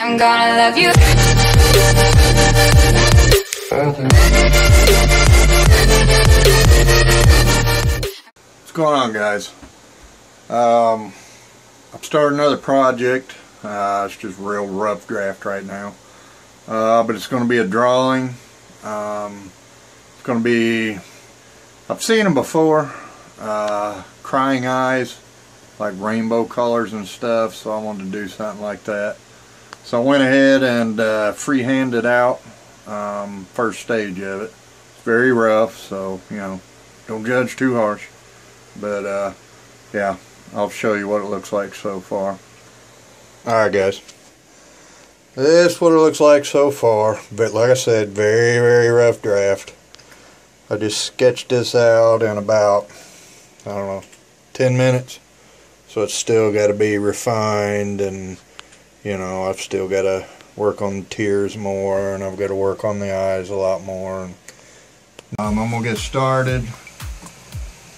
I'm gonna love you. What's going on guys? Um, I'm starting another project. Uh, it's just real rough draft right now. Uh, but it's going to be a drawing. Um, it's going to be, I've seen them before. Uh, crying eyes, like rainbow colors and stuff. So I wanted to do something like that. So I went ahead and uh, freehanded out um, first stage of it. It's very rough, so you know, don't judge too harsh. But uh, yeah, I'll show you what it looks like so far. Alright guys. This is what it looks like so far. But like I said, very, very rough draft. I just sketched this out in about, I don't know, 10 minutes. So it's still got to be refined and, you know, I've still got to work on the tears more and I've got to work on the eyes a lot more. Um, I'm going to get started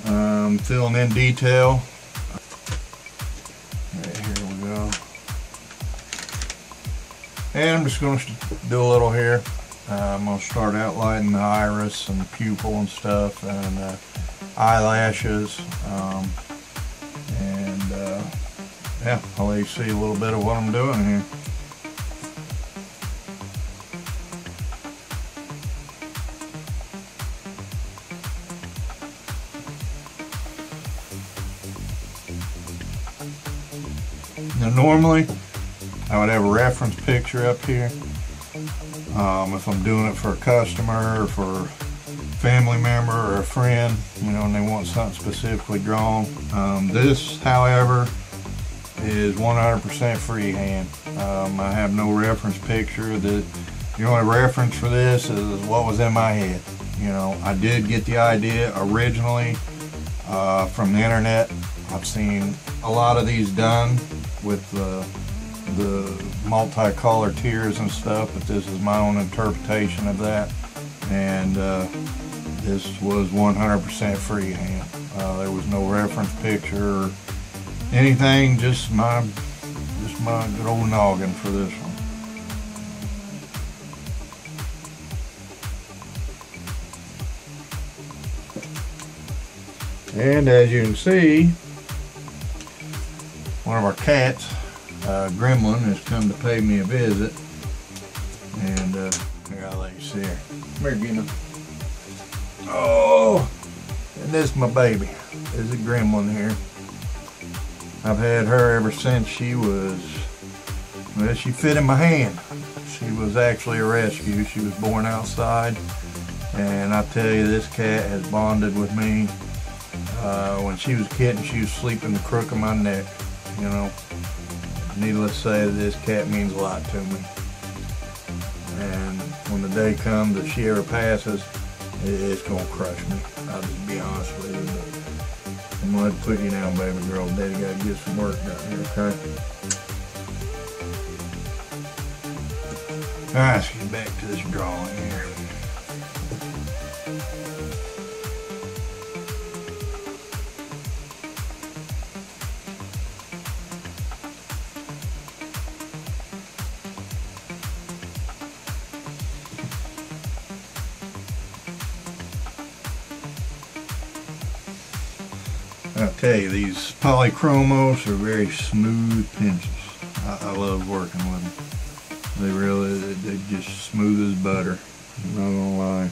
um, filling in detail. Right, here we go. And I'm just going to do a little here. Uh, I'm going to start outlining the iris and the pupil and stuff and uh, eyelashes. Um, and uh, yeah, I'll let you see a little bit of what I'm doing here. Now normally I would have a reference picture up here um, if I'm doing it for a customer or for a family member or a friend you know and they want something specifically drawn. Um, this however is 100% freehand. Um, I have no reference picture. The, the only reference for this is what was in my head. You know, I did get the idea originally uh, from the internet. I've seen a lot of these done with the, the multicolored tears and stuff, but this is my own interpretation of that. And uh, this was 100% freehand. Uh, there was no reference picture anything, just my, just my good old noggin for this one. And as you can see, one of our cats, uh, Gremlin, has come to pay me a visit. And uh, here, I'll let you see her. Come here, Gina. Oh, and this is my baby. This is a Gremlin here. I've had her ever since she was, well, she fit in my hand. She was actually a rescue. She was born outside. And I tell you, this cat has bonded with me. Uh, when she was a kitten, she was sleeping the crook of my neck. You know, needless to say, this cat means a lot to me. And when the day comes that she ever passes, it's gonna crush me. I'll just be honest with you. I'm gonna put you down, baby girl. Daddy gotta get some work done here, okay? Alright, let's get back to this drawing here. I'll tell you, these polychromos are very smooth pencils. I, I love working with them. They really, they, just smooth as butter. I'm not gonna lie.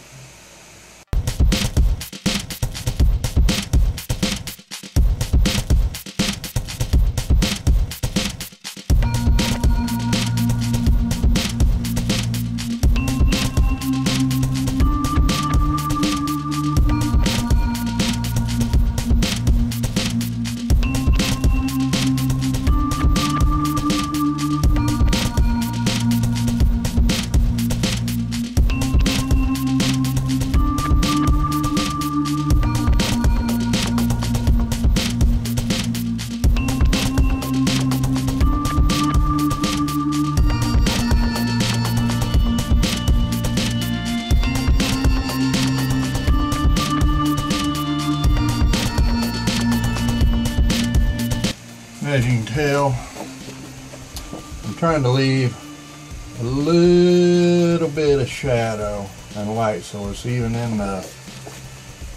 Trying to leave a little bit of shadow and light so it's even in the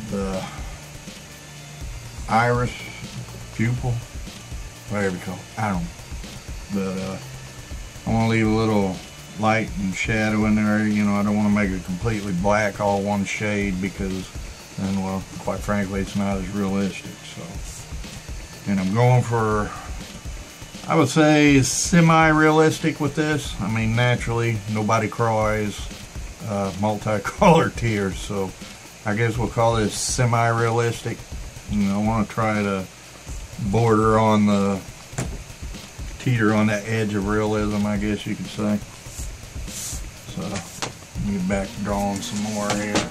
the iris pupil. Whatever you call it I don't but uh, I want to leave a little light and shadow in there. You know I don't want to make it completely black all one shade because then well quite frankly it's not as realistic so. And I'm going for I would say semi-realistic with this. I mean, naturally, nobody cries uh, multicolored tears, so I guess we'll call this semi-realistic. I want to try to border on the teeter on that edge of realism, I guess you could say. So, let me back drawing some more here.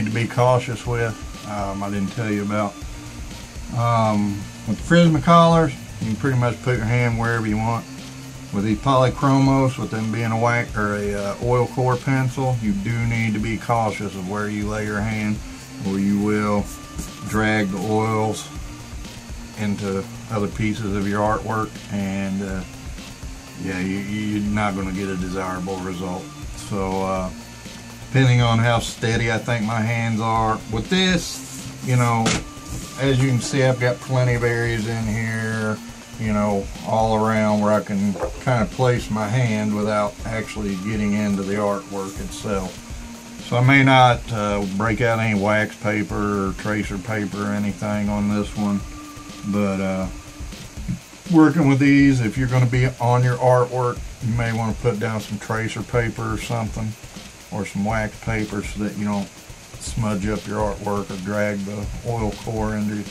Need to be cautious with, um, I didn't tell you about. Um, with the Prismacolors, you can pretty much put your hand wherever you want. With these polychromos, with them being a white or a uh, oil core pencil, you do need to be cautious of where you lay your hand or you will drag the oils into other pieces of your artwork and uh, yeah, you, you're not going to get a desirable result. So uh, depending on how steady I think my hands are. With this, you know, as you can see, I've got plenty of areas in here, you know, all around where I can kind of place my hand without actually getting into the artwork itself. So I may not uh, break out any wax paper or tracer paper or anything on this one, but uh, working with these, if you're going to be on your artwork, you may want to put down some tracer paper or something or some wax paper so that you don't smudge up your artwork or drag the oil core into,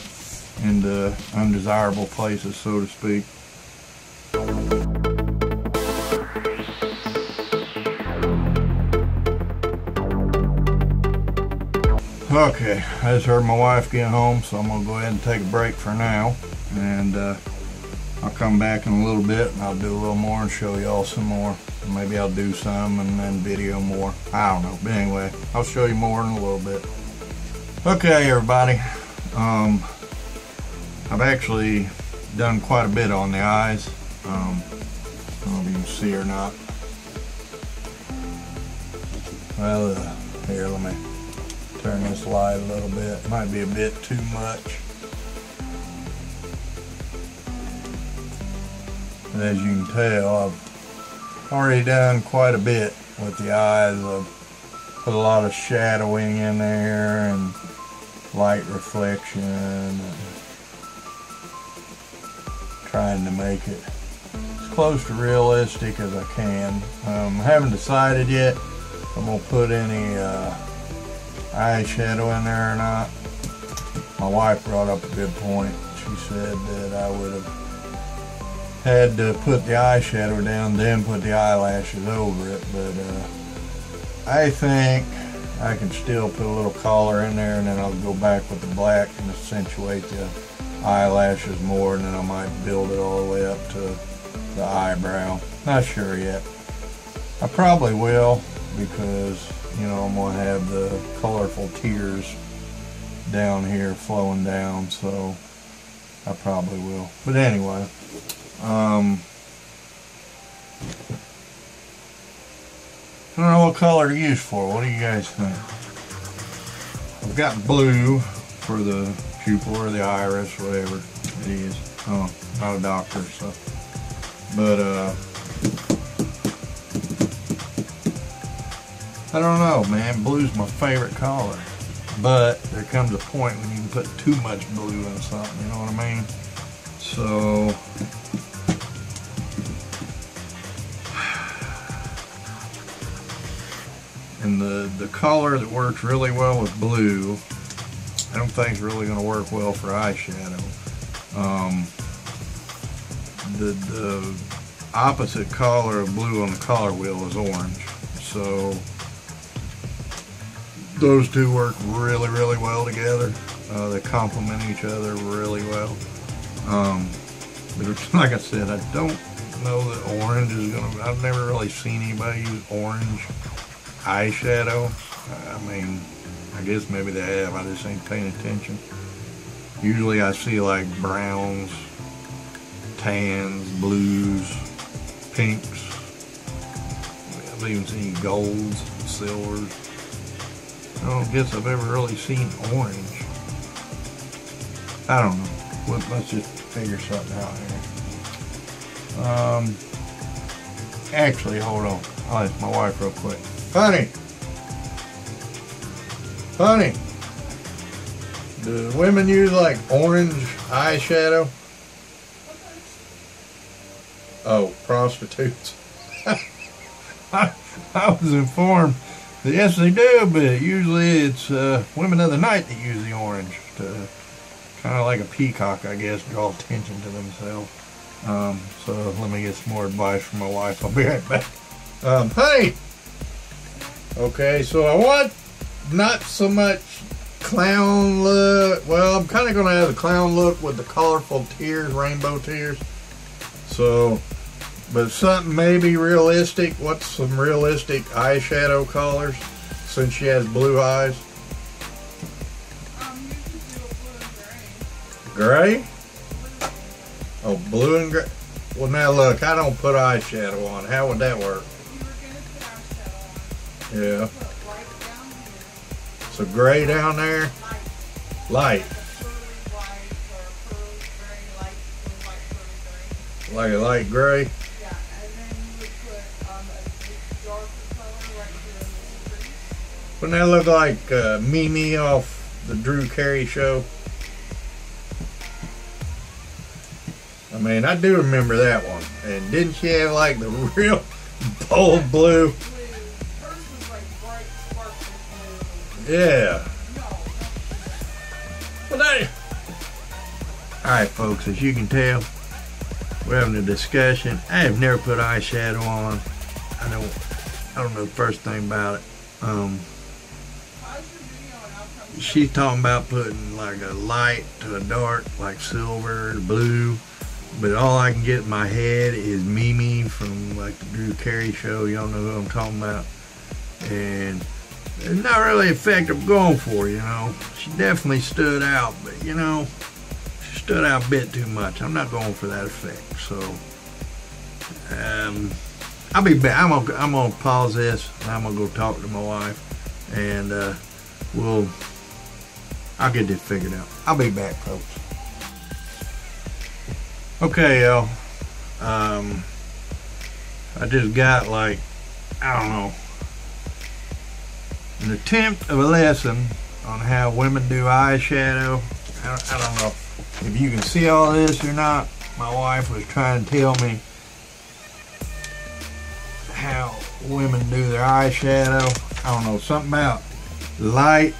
into undesirable places, so to speak. Okay, I just heard my wife get home, so I'm going to go ahead and take a break for now. And uh, I'll come back in a little bit and I'll do a little more and show y'all some more. Maybe I'll do some and then video more. I don't know. But anyway, I'll show you more in a little bit. Okay, everybody. Um, I've actually done quite a bit on the eyes. Um, I don't know if you can see or not. Well, uh, here, let me turn this light a little bit. Might be a bit too much. And as you can tell, I've already done quite a bit with the eyes. I've put a lot of shadowing in there and light reflection and trying to make it as close to realistic as I can. Um, I haven't decided yet if I'm going to put any uh, eyeshadow in there or not. My wife brought up a good point. She said that I would have had to put the eyeshadow down, then put the eyelashes over it. But uh, I think I can still put a little color in there, and then I'll go back with the black and accentuate the eyelashes more, and then I might build it all the way up to the eyebrow. Not sure yet. I probably will because you know I'm gonna have the colorful tears down here flowing down, so I probably will. But anyway. Um, I don't know what color to use for. What do you guys think? I've got blue for the pupil or the iris, whatever it is. Oh, not a doctor, so. But, uh, I don't know, man. Blue's my favorite color. But there comes a point when you can put too much blue in something, you know what I mean? So, And the, the color that works really well with blue, I don't think is really going to work well for eyeshadow. Um, the, the opposite color of blue on the color wheel is orange. So those two work really, really well together. Uh, they complement each other really well. Um, but like I said, I don't know that orange is gonna. I've never really seen anybody use orange eyeshadow. I mean, I guess maybe they have. I just ain't paying attention. Usually, I see like browns, tans, blues, pinks. I've even seen golds, silvers. I don't guess I've ever really seen orange. I don't know. Let's just figure something out here. Um, actually, hold on. I'll ask my wife real quick. Honey! Honey! Do women use like orange eyeshadow? Oh, prostitutes. I, I was informed that yes they do, but usually it's uh, women of the night that use the orange to kind of like a peacock, I guess, draw attention to themselves. Um, so let me get some more advice from my wife. I'll be right back. Um, hey! Okay, so I want not so much clown look. Well, I'm kind of going to have a clown look with the colorful tears, rainbow tears. So, but something maybe realistic. What's some realistic eyeshadow colors since she has blue eyes? Um, you can do a blue gray. Gray? Oh, blue and gray. Well, now look, I don't put eyeshadow on. How would that work? Yeah. So gray down there, light, like a light gray. Wouldn't that look like uh, Mimi off the Drew Carey show? I mean, I do remember that one. And didn't she have like the real bold blue? Yeah. No, Well, that. All right, folks. As you can tell, we're having a discussion. I have never put eyeshadow on. I don't. I don't know the first thing about it. Um, how's your video and I'll come she's talking about putting like a light to a dark, like silver to blue. But all I can get in my head is Mimi from like the Drew Carey show. Y'all know who I'm talking about. And it's not really the effect I'm going for, you know. She definitely stood out, but you know, she stood out a bit too much. I'm not going for that effect. So, um, I'll be back. I'm gonna, I'm gonna pause this. I'm gonna go talk to my wife, and uh, we'll. I'll get this figured out. I'll be back, folks. Okay, y'all. Um, I just got like, I don't know, an attempt of a lesson on how women do eyeshadow. I don't, I don't know if you can see all this or not. My wife was trying to tell me how women do their eyeshadow. I don't know, something about light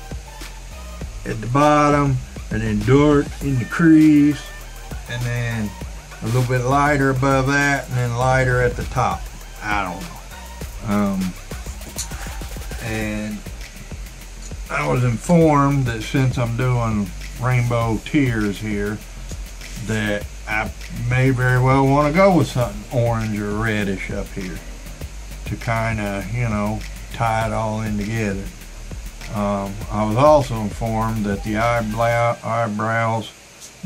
at the bottom and then dark in the crease and then a little bit lighter above that and then lighter at the top. I don't know. Um, and I was informed that since I'm doing rainbow tears here, that I may very well want to go with something orange or reddish up here to kind of, you know, tie it all in together. Um, I was also informed that the eyebrow, eyebrows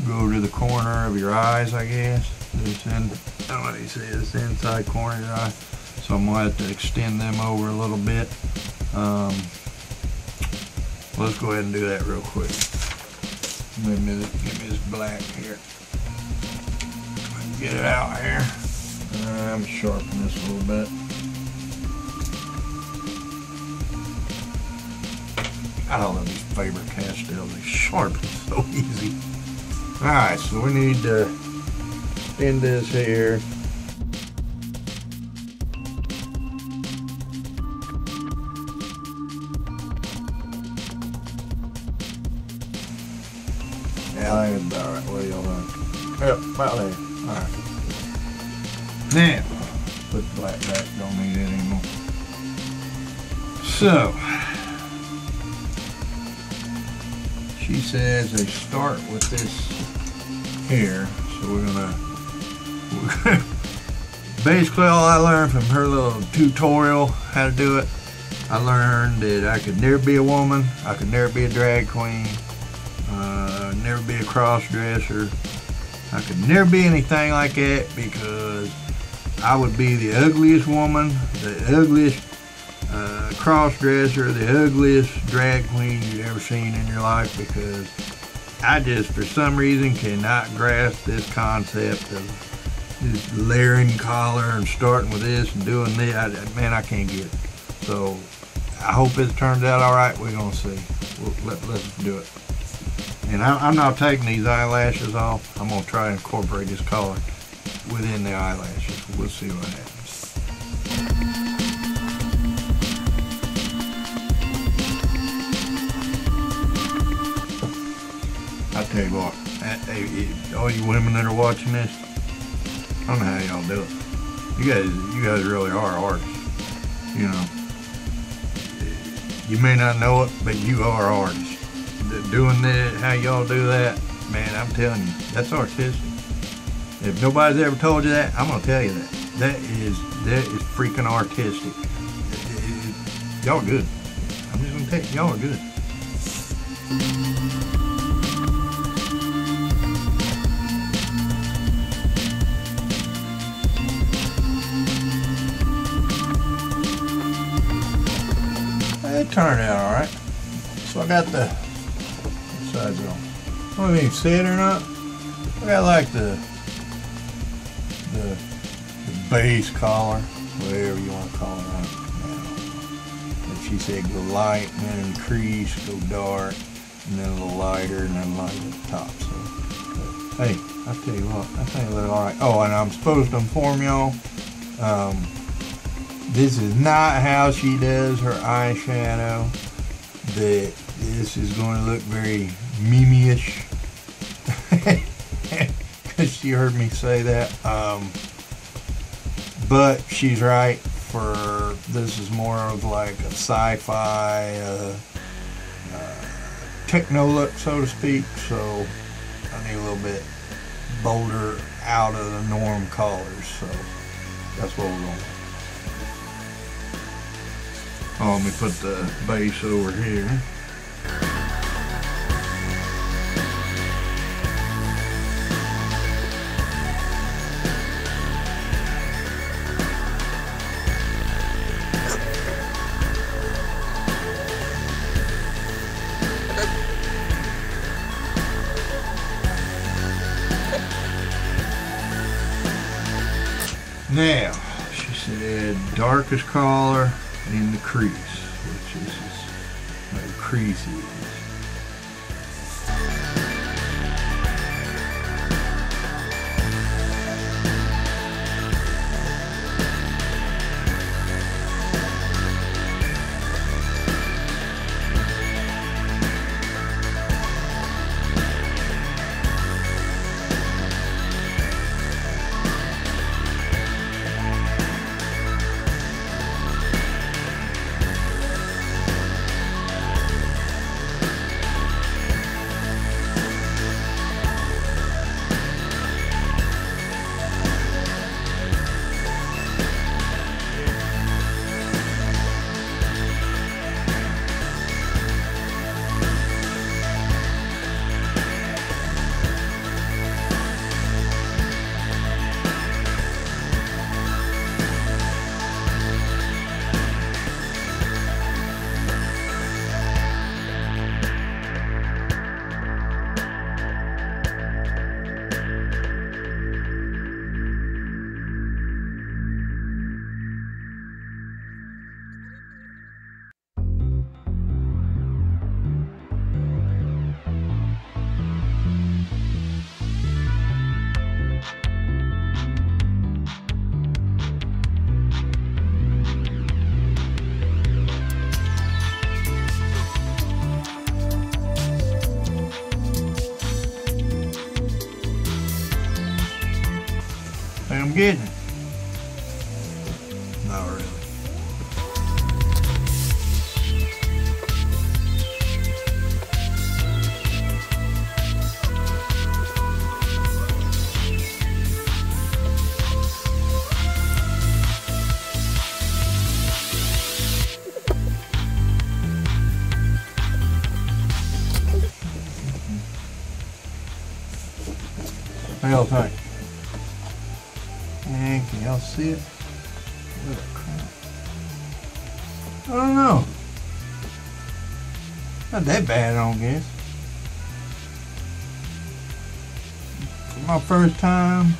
go to the corner of your eyes, I guess. In, he says, inside corner of your eye. So I'm going to have to extend them over a little bit. Um, let's go ahead and do that real quick. Give me this, give me this black here. Get it out here. Um, I'm sharpening this a little bit. I don't know these Faber-Castell. They sharpen so easy. All right, so we need to end this here. Now, put the black back. Don't need it anymore. So, she says they start with this here. So we're gonna, basically all I learned from her little tutorial how to do it, I learned that I could never be a woman, I could never be a drag queen, uh, never be a cross dresser. I could never be anything like that because I would be the ugliest woman, the ugliest uh, cross dresser, the ugliest drag queen you've ever seen in your life because I just, for some reason, cannot grasp this concept of this layering collar and starting with this and doing this. I, man, I can't get it. So I hope it turns out all right. We're going to see. We'll, let, let's do it. And I, I'm not taking these eyelashes off. I'm going to try and incorporate this color within the eyelashes. We'll see what happens. I tell you what, eh, eh, all you women that are watching this, I don't know how y'all do it. You guys, you guys really are artists. You know, you may not know it, but you are artists. Doing that, how y'all do that, man, I'm telling you, that's artistic. If nobody's ever told you that, I'm gonna tell you that. That is that is freaking artistic. Y'all good. I'm just gonna tell you, y'all are good. It turned out all right. So I got the side's on? I don't even see it or not. I got like the the, the base collar, whatever you want to call it. Don't. And she said go light, and then increase, go dark, and then a little lighter, and then light at the top. So, but, hey, I tell you what, I think it look all right. Oh, and I'm supposed to inform y'all. Um, this is not how she does her eyeshadow. That this is going to look very Mimi-ish. She heard me say that. Um, but she's right. For this is more of like a sci-fi uh, uh, techno look, so to speak. So I need a little bit bolder, out of the norm colors. So that's what we're going. Oh, let me put the base over here. Now, she said darkest color in the crease, which is the crease I'm getting? Not really. See it? Oh, crap. I don't know. Not that bad, I don't guess. My first time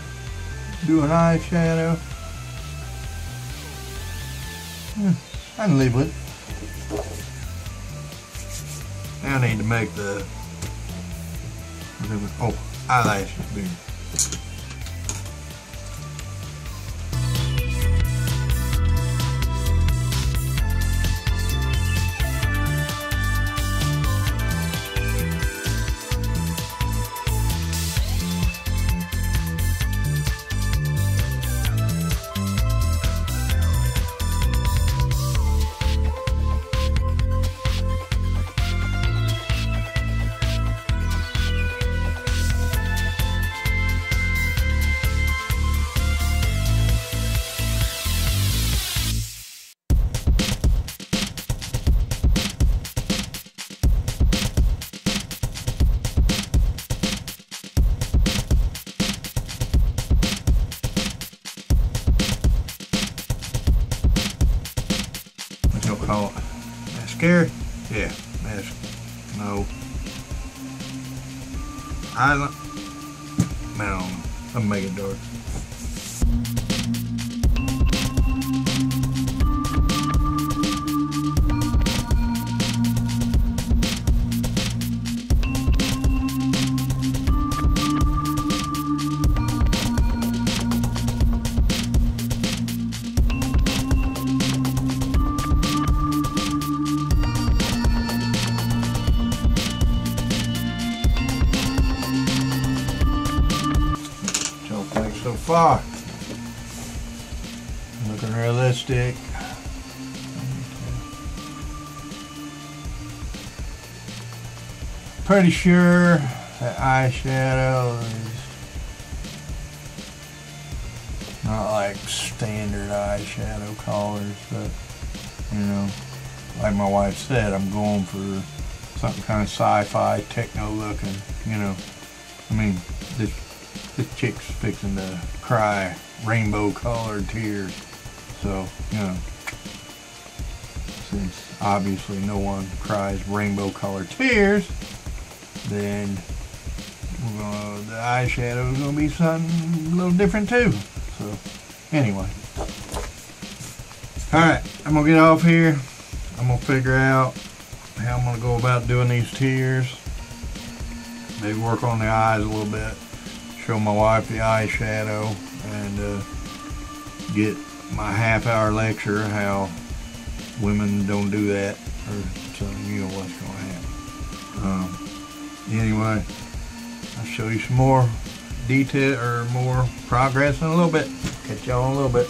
doing eyeshadow. Yeah, hmm, I can live with it. I need to make the oh eyelashes bigger. Call it? Mascara? Yeah, mas no. Island? No, I'm making dark. Pretty sure that eyeshadow is not like standard eyeshadow colors, but you know, like my wife said, I'm going for something kind of sci-fi, techno looking, you know. I mean, this this chick's fixing to cry rainbow colored tears. So, you know, since obviously no one cries rainbow colored tears, then gonna, the eyeshadow is gonna be something a little different too. So, anyway. Alright, I'm gonna get off here. I'm gonna figure out how I'm gonna go about doing these tears. Maybe work on the eyes a little bit show my wife the eyeshadow and uh, get my half hour lecture how women don't do that or anyway I'll show you some more detail or more progress in a little bit. Catch y'all in a little bit.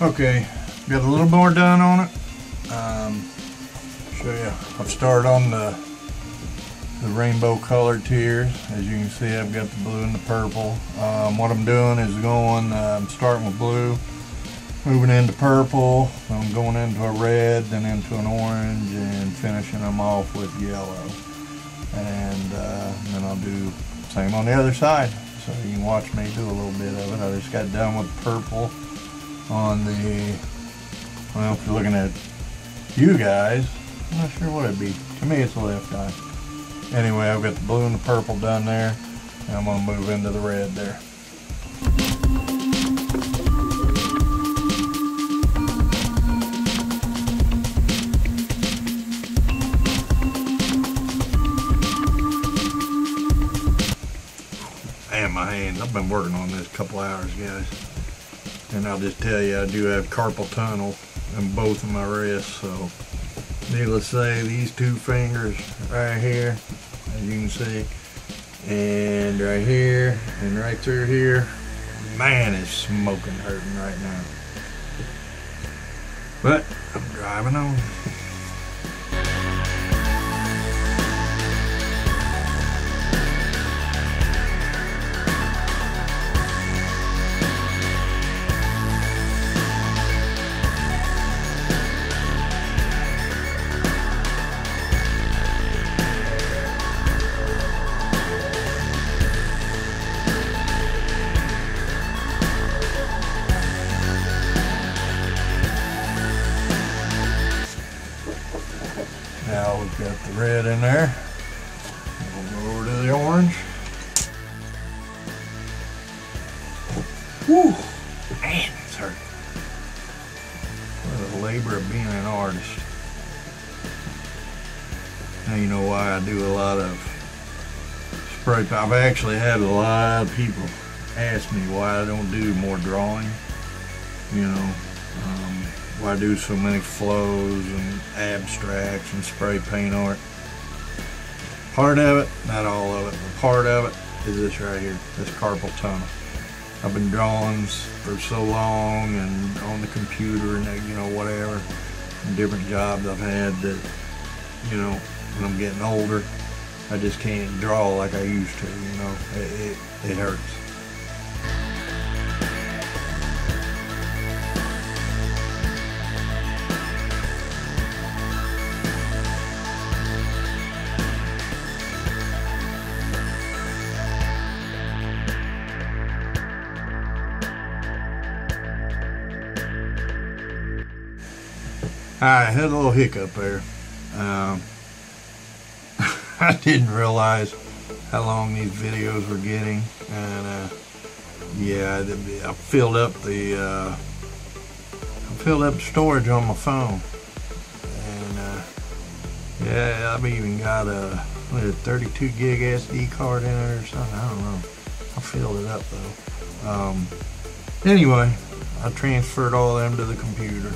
Okay got a little more done on it. Um, show you I've started on the the rainbow colored tears. As you can see, I've got the blue and the purple. Um, what I'm doing is going, I'm starting with blue, moving into purple, I'm going into a red, then into an orange, and finishing them off with yellow. And uh, then I'll do the same on the other side. So you can watch me do a little bit of it. I just got done with purple on the, well, if you're looking at you guys, I'm not sure what it'd be. To me, it's the left eye. Anyway, I've got the blue and the purple done there. And I'm to move into the red there. I've been working on this a couple hours, guys. And I'll just tell you, I do have carpal tunnel in both of my wrists, so needless to say, these two fingers right here, as you can see, and right here, and right through here, man, it's smoking hurting right now. But I'm driving on. In there. We'll go over to the orange. Whew, man, it's hurt. What a labor of being an artist. Now you know why I do a lot of spray paint. I've actually had a lot of people ask me why I don't do more drawing. You know, um, why I do so many flows and abstracts and spray paint art. Part of it, not all of it, but part of it is this right here, this carpal tunnel. I've been drawing for so long and on the computer and uh, you know whatever, different jobs I've had that, you know, when I'm getting older, I just can't draw like I used to, you know, it, it, it hurts. I had a little hiccup there. Um, I didn't realize how long these videos were getting, and uh, yeah, I filled up the uh, I filled up storage on my phone, and uh, yeah, I've even got a, a 32 gig SD card in it or something. I don't know. I filled it up though. Um, anyway, I transferred all them to the computer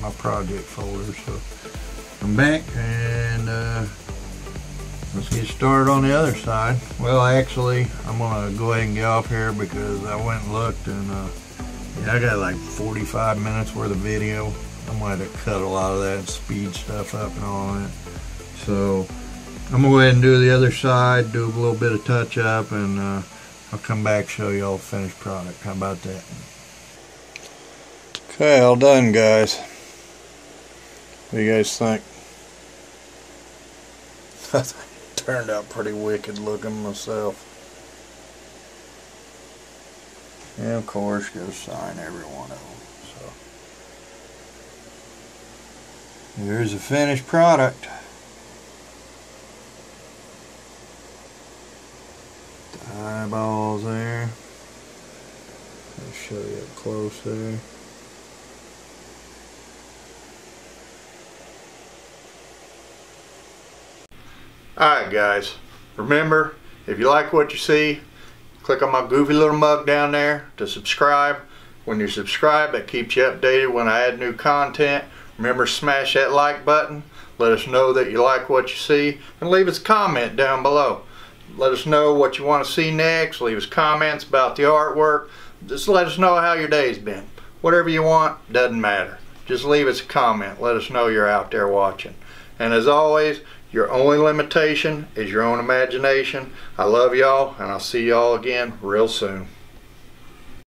my project folder. So I'm back and uh, let's get started on the other side. Well, actually, I'm gonna go ahead and get off here because I went and looked and uh, yeah, I got like 45 minutes worth of video. I might have to cut a lot of that and speed stuff up and all that. So I'm gonna go ahead and do the other side, do a little bit of touch up, and uh, I'll come back show you all the finished product. How about that? Okay, all done guys. What do you guys think? That turned out pretty wicked looking myself. And of course, go sign every one of them. So here's the finished product. The eyeballs there. I'll show you up close there. Alright guys, remember if you like what you see, click on my goofy little mug down there to subscribe. When you subscribe, that keeps you updated when I add new content. Remember smash that like button. Let us know that you like what you see and leave us a comment down below. Let us know what you want to see next. Leave us comments about the artwork. Just let us know how your day's been. Whatever you want, doesn't matter. Just leave us a comment. Let us know you're out there watching. And as always, your only limitation is your own imagination. I love y'all, and I'll see y'all again real soon.